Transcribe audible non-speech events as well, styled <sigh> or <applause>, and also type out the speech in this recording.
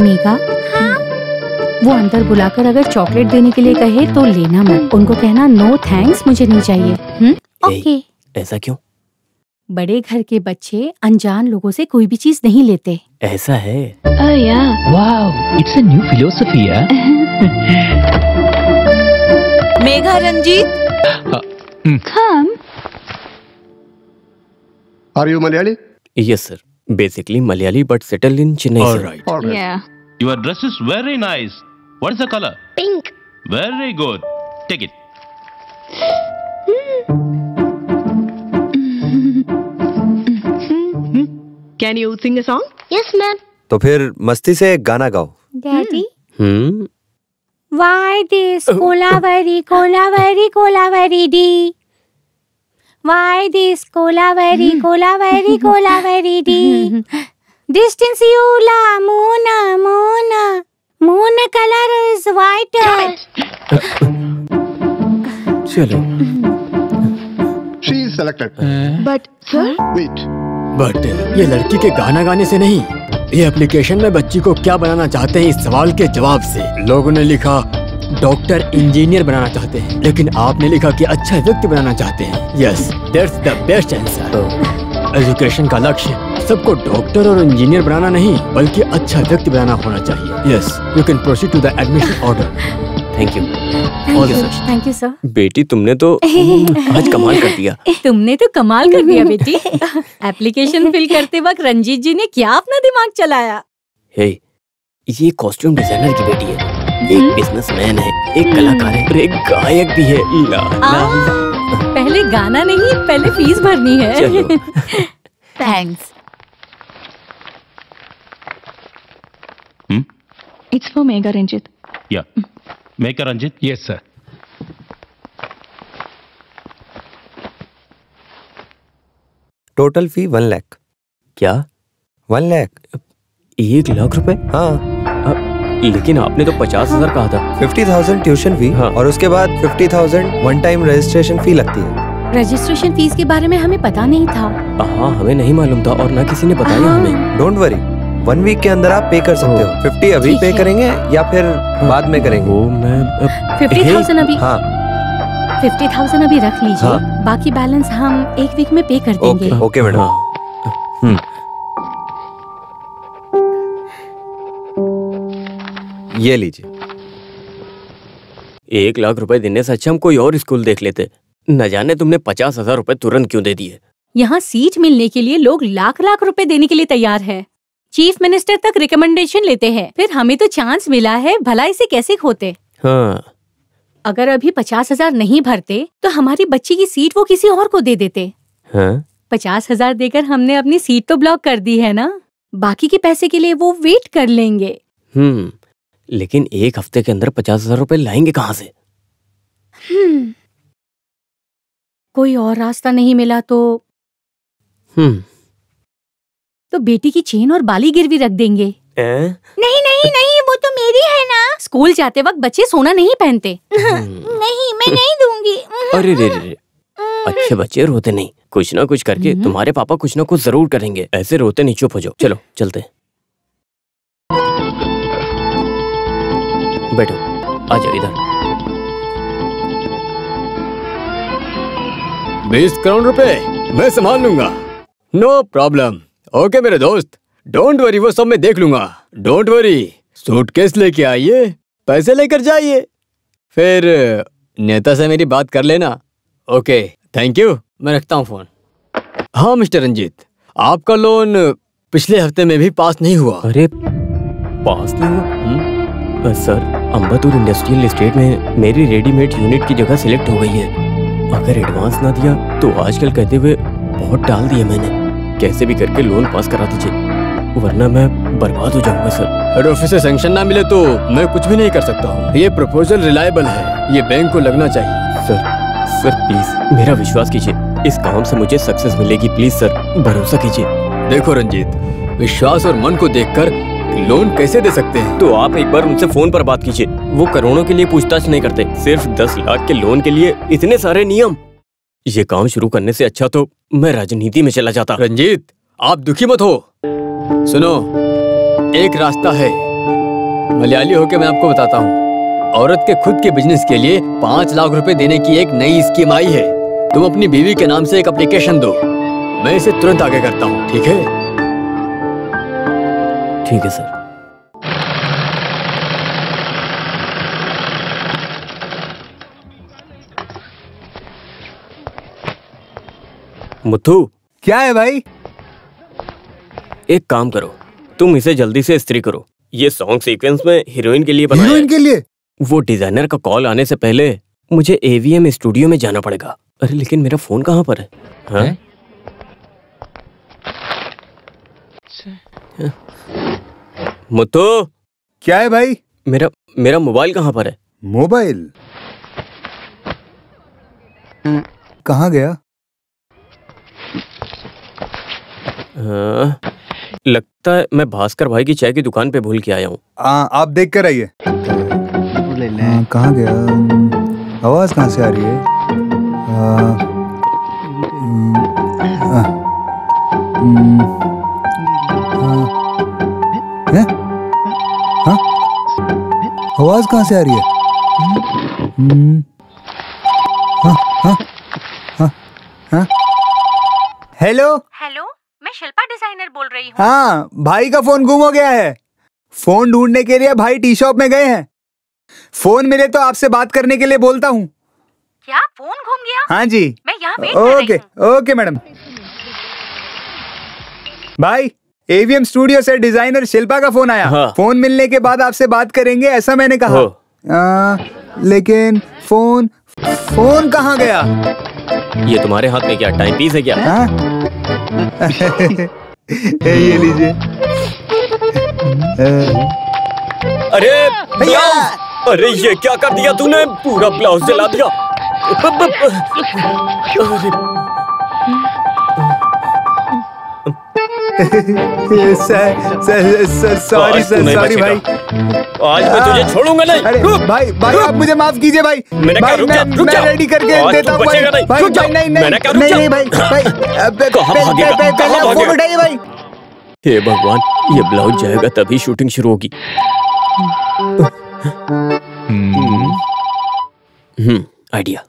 मेघा? वो अंदर बुलाकर अगर चॉकलेट देने के लिए कहे तो लेना मत। उनको कहना नो थैंक्स मुझे नहीं चाहिए। हम्म? ओके। ऐसा क्यों? बड़े घर के बच्चे अनजान लोगों से कोई भी चीज़ नहीं लेते। ऐसा है। a new philosophy, yeah? <laughs> Megha Ranjit. Come. Are you Malayali? Yes sir basically Malayali but settle in Chennai All right. All right. Yeah. Your dress is very nice. What is the color? Pink. Very good. Take it. Can you sing a song Yes, ma'am. तो फिर मस्ती से गाना गाओ daddy हम्म Why this Kolavari, Kolavari, Kolavari D? Why this Kolavari, Kolavari, Kolavari D? Distance Yula, Mona, Mona. Moon color is white. चलो She is selected. But sir Wait. But ये लड़की के गाना गाने से नहीं ये एप्लीकेशन में बच्ची को क्या बनाना चाहते हैं इस सवाल के जवाब से लोगों ने लिखा डॉक्टर इंजीनियर बनाना चाहते हैं लेकिन आपने लिखा कि अच्छा व्यक्ति बनाना चाहते हैं। Yes that's the best answer education का लक्ष्य सबको डॉक्टर और इंजीनियर बनाना नहीं बल्कि अच्छा व्यक्ति बनाना होना चाहिए। Yes you can proceed to the admission order thank you thank you sir बेटी तुमने तो <laughs> आज कमाल कर दिया। तुमने तो कमाल कर दिया बेटी। एप्लीकेशन फिल करते वक्त रंजीत जी ने क्या अपना दिमाग चलाया? हे hey, ये कॉस्ट्यूम डिज़ाइनर की बेटी है। एक बिजनेसमैन है एक कलाकार है और एक गायक भी है। ला ला। ला पहले गाना नहीं पहले फ़ीस भरनी है। चलो। <laughs> Thanks It's for Mega Ranjit. Yeah. Make a Ranjit. Yes, sir. Total fee one lakh क्या? वन लैख एक लाख रुपए? हाँ। लेकिन आपने तो पचास हज़ार कहा था। फिफ्टी थाउज़ेंड ट्यूशन फ़ी हाँ। और उसके बाद fifty thousand one time registration fee लगती है। रजिस्ट्रेशन फ़ीस के बारे में हमें पता नहीं था। हाँ हमें नहीं मालूम था और ना किसी ने बताया हाँ। हमें। डोंट वरी वन वीक के अंदर आप पे कर सकते हो। फिफ्टी अभी पे करेंगे या फिर बाद में करेंगे। वो मैं फिफ्टी थाउज़ेंड अभी। हाँ। फिफ्टी थाउज़ेंड अभी रख लीजिए। हाँ। बाकी बैलेंस हम एक वीक में पे कर देंगे। ओके ओके मैडम ये लीजिए। एक लाख रुपए देने से अच्छा हम कोई और स्कूल देख लेते। न जाने तुमने पचास हज़ार रुपए तुरंत क्यों दे दिए? यहाँ सीट मिलने के लिए लोग लाख लाख रुपए देने के लिए तैयार है। चीफ मिनिस्टर तक रिकमेंडेशन लेते हैं। फिर हमें तो चांस मिला है भला इसे कैसे खोते? हाँ। अगर अभी पचास हज़ार नहीं भरते तो हमारी बच्ची की सीट वो किसी और को दे देते। हाँ। पचास हज़ार देकर हमने अपनी सीट तो ब्लॉक कर दी है ना? बाकी के पैसे के लिए वो वेट कर लेंगे। हम्म। लेकिन एक हफ़्ते के अंदर पचास हज़ार रुपए लाएँगे कहाँ से? हम्म। कोई और रास्ता नहीं मिला तो? हम्म। तो बेटी की चेन और बाली गिरवी रख देंगे। हैं? नहीं नहीं नहीं वो तो मेरी है ना। स्कूल जाते वक्त बच्चे सोना नहीं पहनते। हम्म। नहीं मैं नहीं दूँगी। अरे रे रे रे। अच्छे बच्चे रोते नहीं। कुछ ना कुछ करके हम्म। तुम्हारे पापा कुछ ना कुछ ज़रूर करेंगे। ऐसे रोते नहीं चुप हो जाओ। चलो चलते बैठो। आ जाओ इधर। बीस करोड़ रुपए मैं संभाल लूँगा। नो प्रॉब्लम ओके मेरे दोस्त डोंट वरी वो सब मैं देख लूँगा। डोंट वरी सूटकेस लेके आइए पैसे लेकर जाइए। फिर नेता से मेरी बात कर लेना। ओके थैंक यू मैं रखता हूँ फ़ोन हाँ मिस्टर रंजीत आपका लोन पिछले हफ़्ते में भी पास नहीं हुआ। अरे पास नहीं हुआ? हम्म? सर अम्बतूर इंडस्ट्रियल एस्टेट में मेरी रेडीमेड यूनिट की जगह सिलेक्ट हो गई है। अगर एडवांस ना दिया तो आजकल कहते हुए बहुत डाल दिए मैंने। कैसे भी करके लोन पास करा दीजिए। वरना मैं बर्बाद हो जाऊँगा सर। हेड ऑफ़िस से सैंक्शन ना मिले तो मैं कुछ भी नहीं कर सकता हूँ। ये प्रपोजल रिलायबल है। ये बैंक को लगना चाहिए। सर सर प्लीज़ मेरा विश्वास कीजिए। इस काम से मुझे सक्सेस मिलेगी। प्लीज़ सर भरोसा कीजिए। देखो रंजीत विश्वास और मन को देखकर लोन कैसे दे सकते हैं? तो आप एक बार उनसे फ़ोन पर बात कीजिए। वो करोड़ों के लिए पूछताछ नहीं करते। सिर्फ़ दस लाख के लोन के लिए इतने सारे नियम। ये काम शुरू करने से अच्छा तो मैं राजनीति में चला जाता। रंजीत आप दुखी मत हो। सुनो एक रास्ता है। मलयाली होकर मैं आपको बताता हूँ। औरत के खुद के बिज़नेस के लिए पाँच लाख रुपए देने की एक नई स्कीम आई है। तुम अपनी बीवी के नाम से एक एप्लीकेशन दो। मैं इसे तुरंत आगे करता हूँ ठीक है? ठीक है सर। मुथु। क्या है भाई? एक काम करो तुम इसे जल्दी से स्त्री करो। ये सॉन्ग सीक्वेंस में हीरोइन के लिए बनाया हीरोइन के लिए? वो डिज़ाइनर का कॉल आने से पहले मुझे एवीएम स्टूडियो में जाना पड़ेगा। अरे लेकिन मेरा फ़ोन कहाँ पर है? हाँ? मुत्तू? क्या है भाई? मेरा मेरा मोबाइल कहाँ पर है? मोबाइल? कहाँ गया? हाँ, लगता है मैं भास्कर भाई की चाय की दुकान पे भूल के आया हूँ। आप देख कर आइए। हाँ, कहाँ गया? आवाज़ कहाँ से आ रही है? आ, आवाज़ कहाँ से आ रही है? हम्म, हाँ, हाँ, हाँ, हाँ? हेलो हेलो मैं शिल्पा डिज़ाइनर बोल रही हूँ। हाँ भाई का फ़ोन गुम हो गया है। फ़ोन ढूँढने के लिए भाई टी शॉप में गए हैं। फ़ोन मिले तो आपसे बात करने के लिए बोलता हूँ। क्या? फ़ोन घूम गया? हाँ जी। मैं यहाँ वेट कर रही ओके ओके मैडम। भाई एवीएम स्टूडियो से डिज़ाइनर शिल्पा का फ़ोन आया। हाँ। फ़ोन मिलने के बाद आपसे बात करेंगे ऐसा मैंने कहा। आ, लेकिन फ़ोन फ़ोन कहाँ गया? ये तुम्हारे हाथ में क्या टाइम पीस है क्या? हाँ? <laughs> ये लीजिए। अरे ब्लाउज अरे ये क्या कर दिया तूने? पूरा ब्लाउज जला दिया। सॉरी सर सॉरी भाई। आज मैं तुझे छोड़ूँगा नहीं। अरे भाई भाई। आप मुझे माफ़ कीजिए भाई। मैंने भाई मैं। मैं रेडी करके देता हूँ भाई। भाई भाई नहीं नहीं नहीं नहीं भाई पहले आप फ़ोन उठाइए भाई। हे भगवान ये ब्लाउज जाएगा तभी शूटिंग शुरू होगी। हम्म आइडिया।